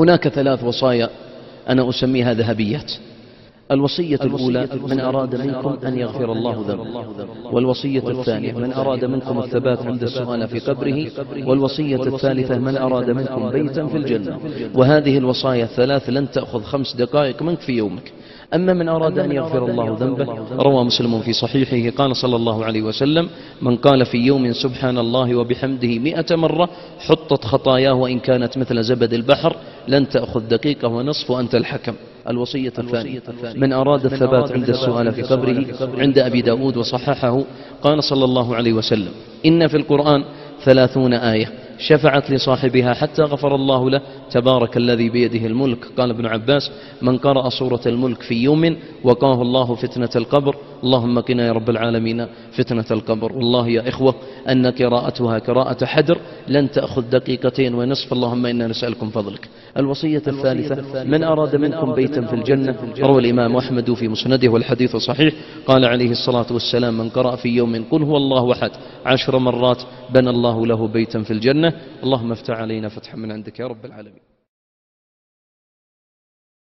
هناك ثلاث وصايا أنا أسميها ذهبيات. الوصية الأولى من أراد منكم أن يغفر الله ذنبه. والوصية الثانية من أراد منكم الثبات عند السؤال في قبره. والوصية الثالثة من أراد منكم بيتا في الجنة. وهذه الوصايا الثلاث لن تأخذ خمس دقائق منك في يومك. أما من أراد أن يغفر الله ذنبه. روى مسلم في صحيحه قال صلى الله عليه وسلم من قال في يوم سبحان الله وبحمده مئة مرة حطت خطاياه وإن كانت مثل زبد البحر لن تأخذ دقيقة ونصف وأنت الحكم. الوصية الثانية من أراد الثبات عند السؤال في قبره عند أبي داود وصححه قال صلى الله عليه وسلم. إن في القرآن ثلاثون آية. شفعت لصاحبها حتى غفر الله له. تبارك الذي بيده الملك. قال ابن عباس من قرأ سورة الملك في يوم وقاه الله فتنة القبر. اللهم قنا يا رب العالمين فتنة القبر. والله يا إخوة أن قراءتها قراءة حدر لن تأخذ دقيقتين ونصف. اللهم إنا نسألكم فضلك. الوصية الثالثة من أراد منكم بيتا في الجنة. روى الإمام أحمد في مسنده والحديث صحيح. قال عليه الصلاة والسلام من قرأ في يوم قل هو الله أحد عشر مرات بنى الله له بيتا في الجنة. اللهم افتح علينا فتحا من عندك يا رب العالمين.